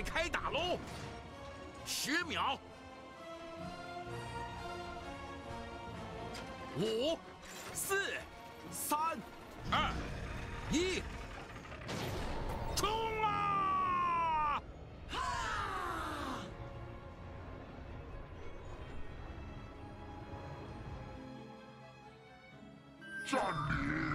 快开打喽！十秒，五、四、三、二、一，冲啊！占领！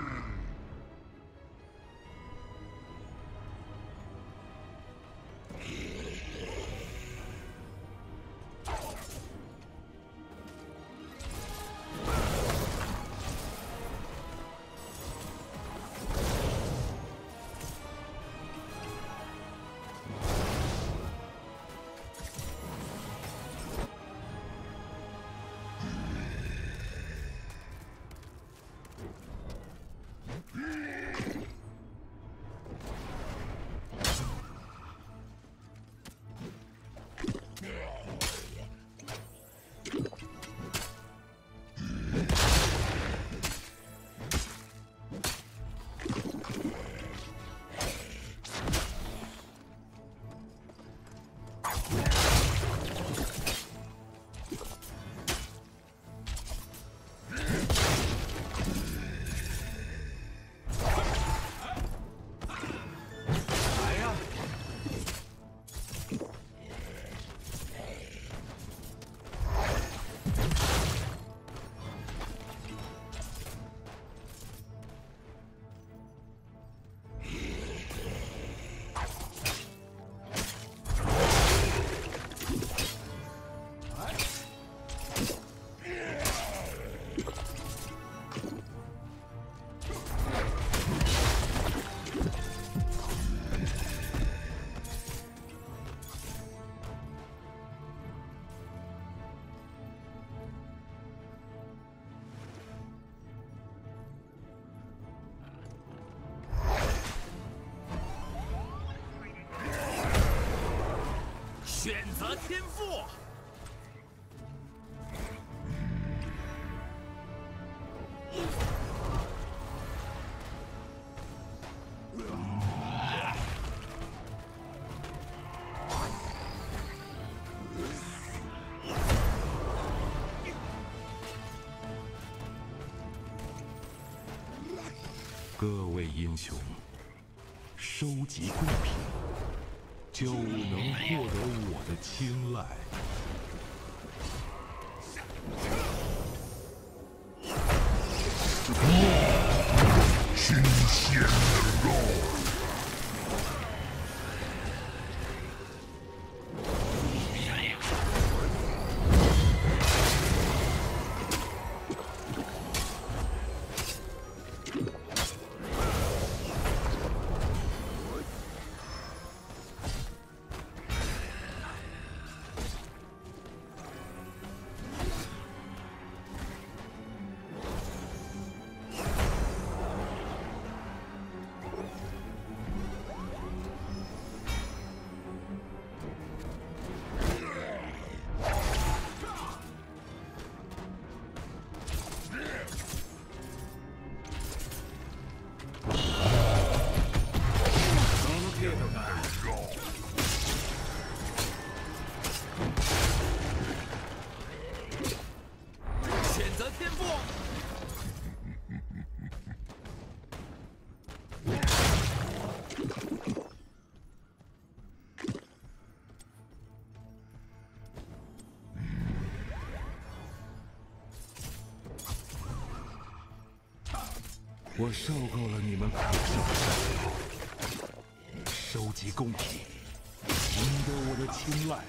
选择天赋。各位英雄，收集贡品就能获得我的青睐。新鲜的肉。我受够了你们苦受的伤害，收集贡品，赢得我的青睐。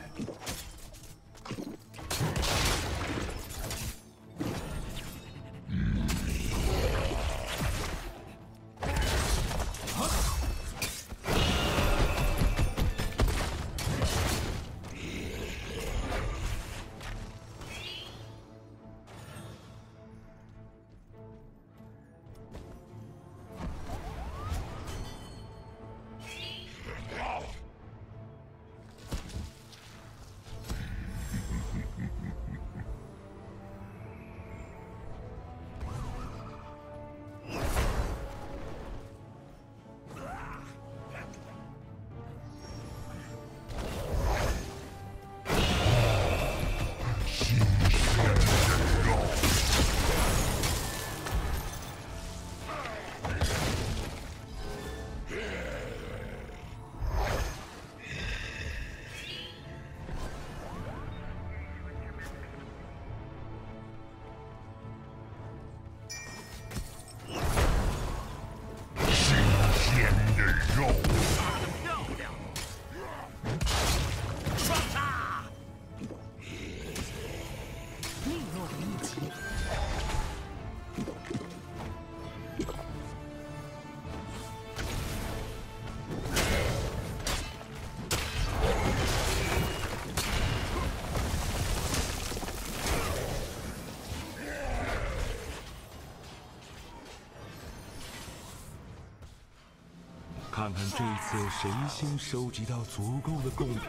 看这次谁先收集到足够的贡品。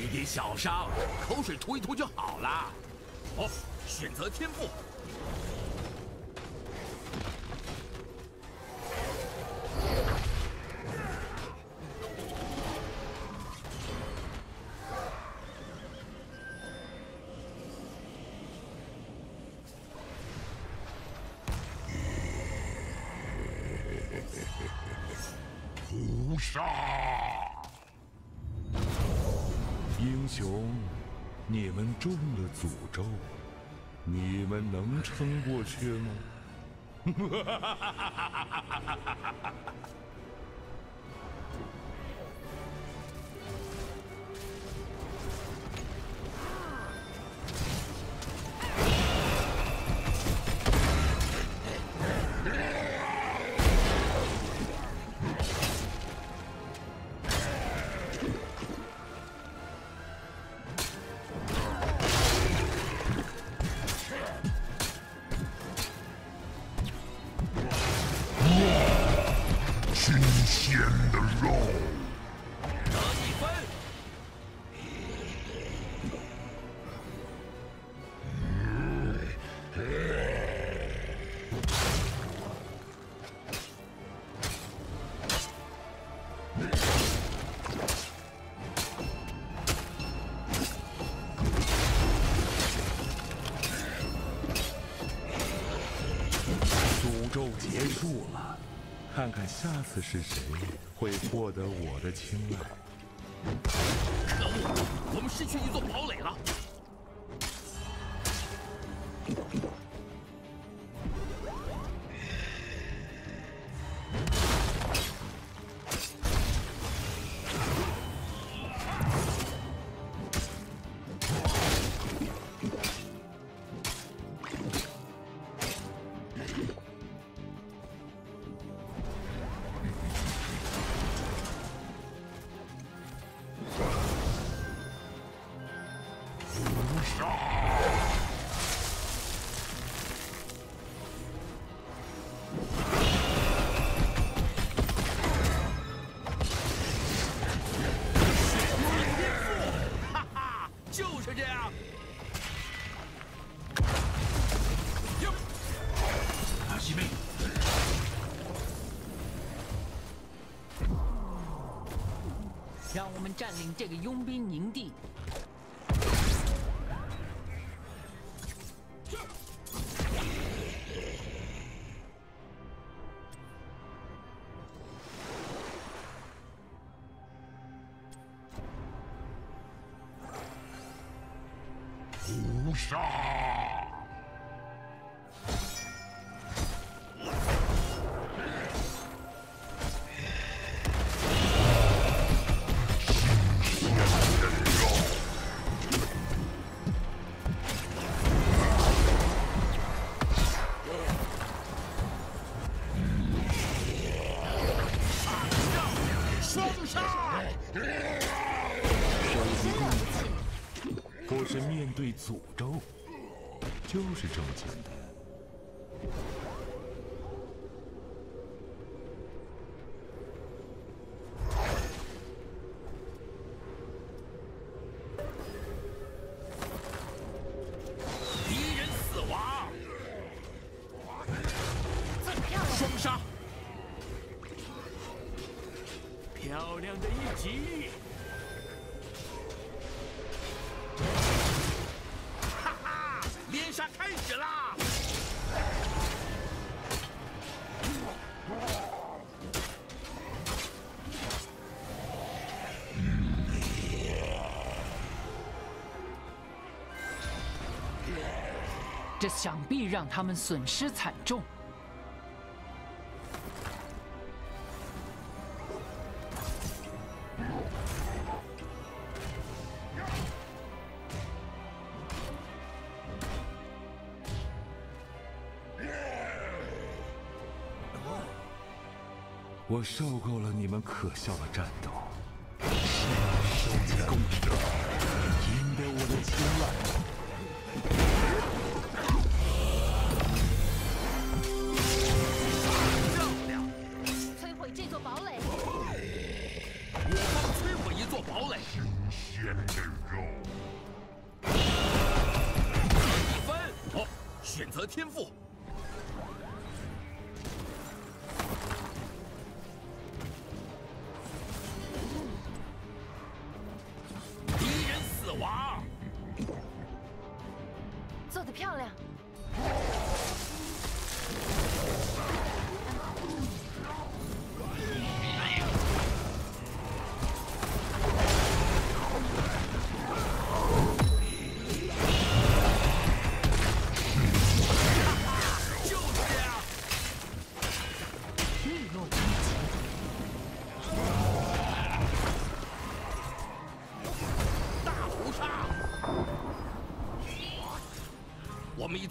一点小伤，口水吐一吐就好了。哦，选择天赋。杀！英雄，你们中了诅咒，你们能撑过去吗？新 这次是谁会获得我的青睐。可恶，我们失去一座堡垒了。占领这个佣兵营地。屠杀！双杀！收集贡品，或是面对诅咒，就是这么简单。亮的一击！哈哈，连杀开始啦！这想必让他们损失惨重。我受够了你们可笑的战斗，收集公平，赢得我的青睐。漂亮！摧毁这座堡垒！我方摧毁一座堡垒！新鲜的肉！一分！好，选择天赋。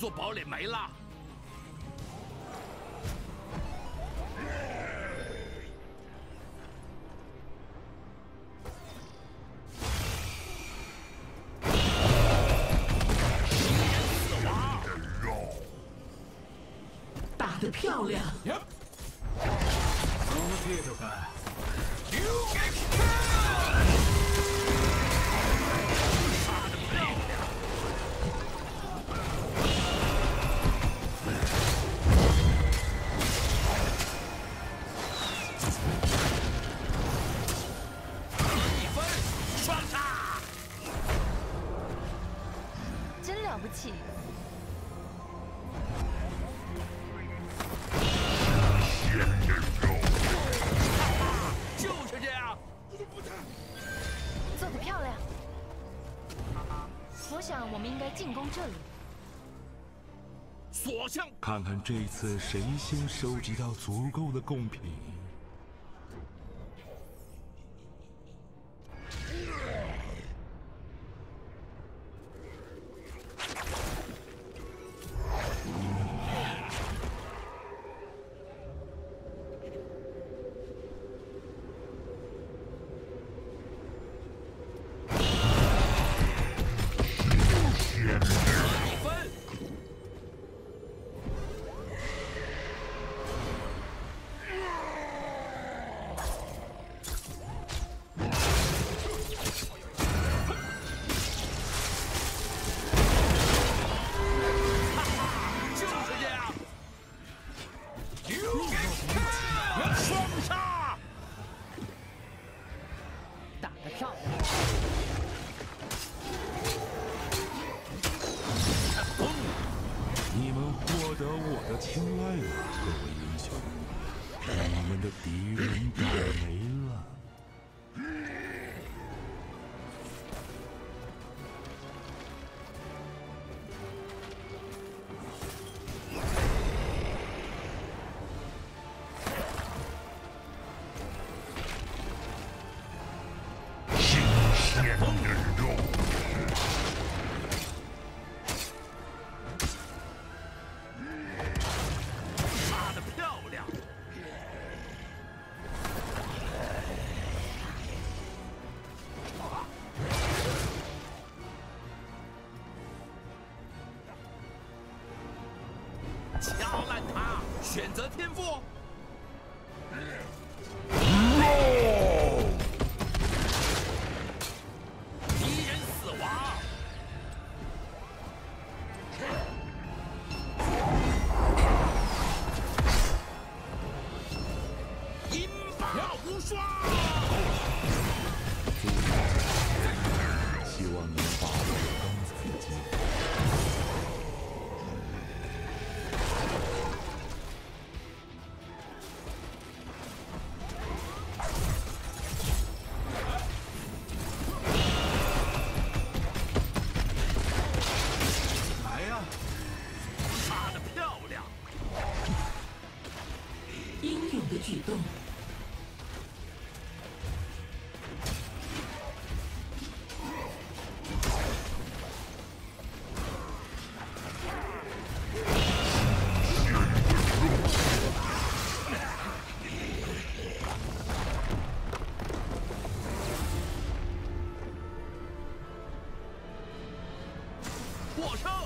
做堡垒没了。哇的肉打的漂亮看看这次谁先收集到足够的贡品。风，他的漂亮，敲烂他，选择天赋。获胜